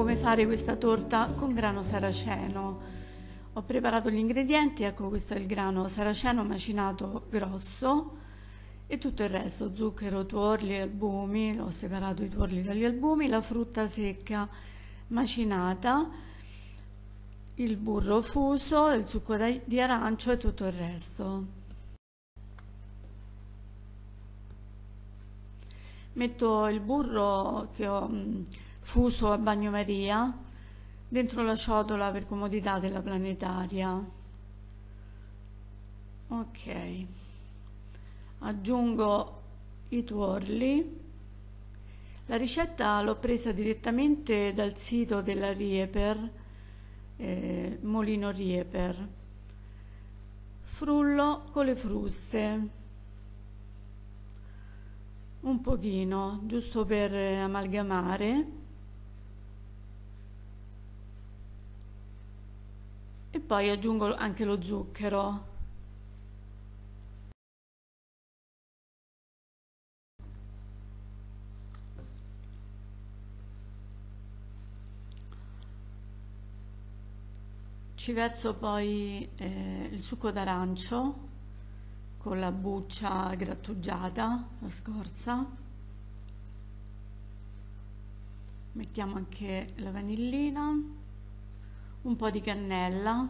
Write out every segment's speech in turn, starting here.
come fare questa torta con grano saraceno. Ho preparato gli ingredienti, ecco questo è il grano saraceno macinato grosso e tutto il resto, zucchero, tuorli, albumi, ho separato i tuorli dagli albumi, la frutta secca macinata, il burro fuso, il succo di arancio e tutto il resto. Metto il burro che ho mm, fuso a bagnomaria dentro la ciotola per comodità della planetaria. Ok, aggiungo i tuorli. La ricetta l'ho presa direttamente dal sito della Rieper, eh, Molino Rieper. Frullo con le fruste un pochino, giusto per amalgamare. E poi aggiungo anche lo zucchero. Ci verso poi eh, il succo d'arancio con la buccia grattugiata, la scorza. Mettiamo anche la vanillina, un po' di cannella,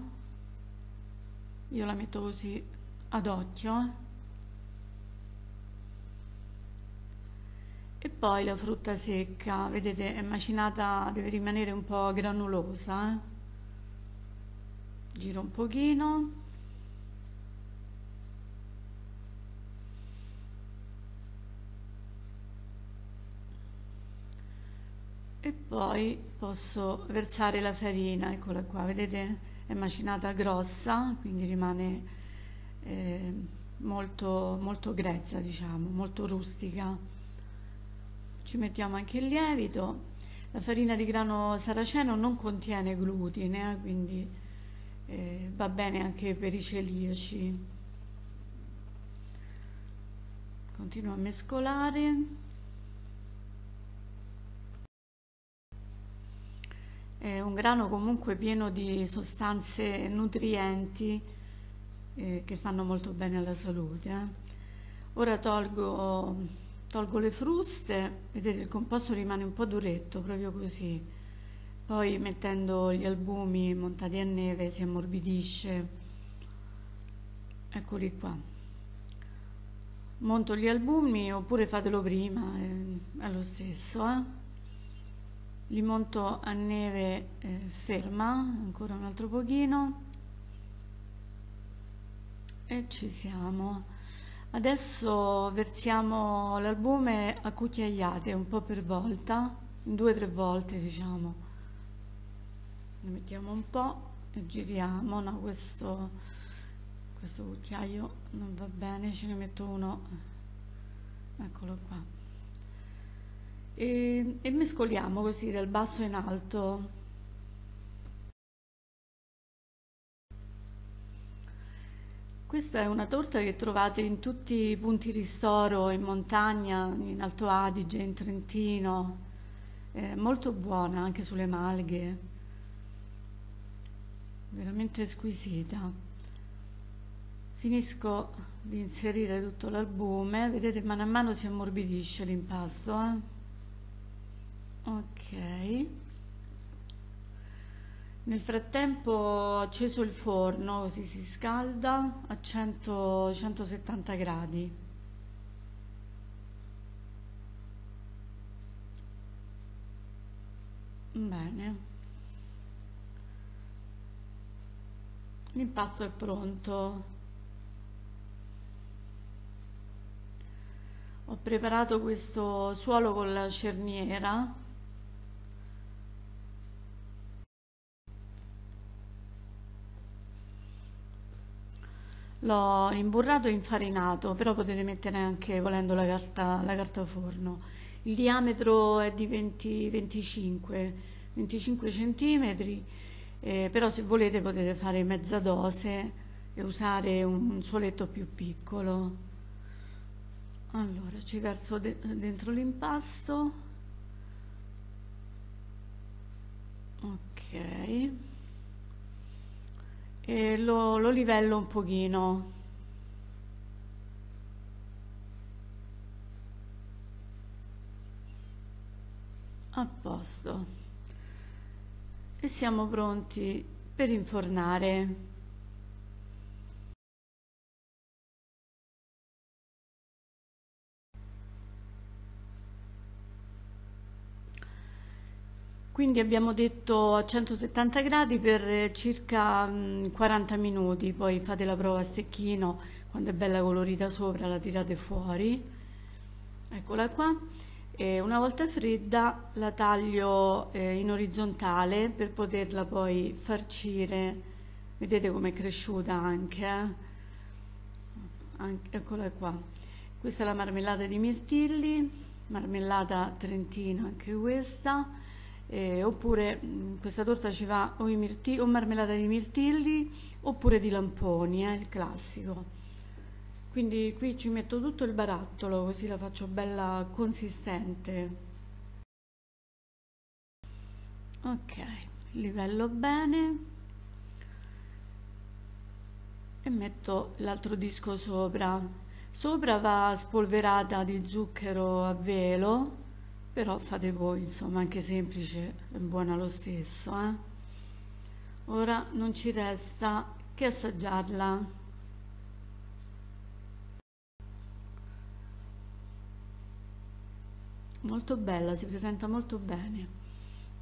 io la metto così ad occhio. E poi la frutta secca, vedete è macinata, deve rimanere un po' granulosa. Eh? Giro un pochino. E poi posso versare la farina, eccola qua, vedete è macinata grossa, quindi rimane eh, molto, molto grezza, diciamo, molto rustica. Ci mettiamo anche il lievito. La farina di grano saraceno non contiene glutine, eh, quindi eh, va bene anche per i celiaci. Continuo a mescolare. È un grano comunque pieno di sostanze nutrienti eh, che fanno molto bene alla salute. Eh. Ora tolgo, tolgo le fruste, vedete il composto rimane un po' duretto, proprio così. Poi mettendo gli albumi montati a neve si ammorbidisce. Eccoli qua. Monto gli albumi oppure fatelo prima, è, è lo stesso. Eh li monto a neve eh, ferma ancora un altro pochino. E ci siamo. Adesso versiamo l'albume a cucchiaiate un po' per volta due o tre volte diciamo. Ne mettiamo un po' e giriamo. No questo questo cucchiaio non va bene ce ne metto uno. Eccolo qua e, e mescoliamo così dal basso in alto. Questa è una torta che trovate in tutti i punti ristoro, in montagna, in Alto Adige, in Trentino, è molto buona anche sulle malghe, veramente squisita. Finisco di inserire tutto l'albume, vedete mano a mano si ammorbidisce l'impasto. Eh? Ok. Nel frattempo ho acceso il forno così si scalda a 100, 170 gradi. Bene. L'impasto è pronto. Ho preparato questo suolo con la cerniera L'ho imburrato e infarinato, però potete mettere anche, volendo, la carta, la carta forno. Il diametro è di 20, 25, 25 cm, eh, però se volete potete fare mezza dose e usare un suoletto più piccolo. Allora, ci verso de dentro l'impasto. ok e lo, lo livello un pochino. A posto. E siamo pronti per infornare Quindi abbiamo detto a 170 gradi per circa 40 minuti, poi fate la prova a stecchino, quando è bella colorita sopra la tirate fuori. Eccola qua. E una volta fredda la taglio eh, in orizzontale per poterla poi farcire. Vedete com'è cresciuta eh? anche, Eccola qua. Questa è la marmellata di mirtilli, marmellata trentina anche questa eh, oppure mh, mm, questa torta ci va o, o, marmellata di mirtilli oppure di lamponi, eh, il classico. Quindi qui ci metto tutto il barattolo così la faccio bella consistente. Ok, livello bene e metto l'altro disco sopra. Sopra va spolverata di zucchero a velo però fate voi, insomma, anche semplice è buona lo stesso. Eh? Ora non ci resta che assaggiarla. Molto bella, si presenta molto bene.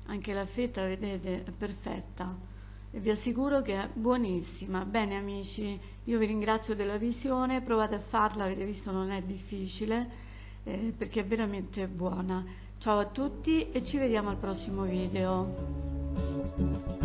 Anche la fetta, vedete, è perfetta e vi assicuro che è buonissima. Bene amici, io vi ringrazio della visione, provate a farla, avete visto non è difficile eh, perché è veramente buona. Ciao a tutti e ci vediamo al prossimo video.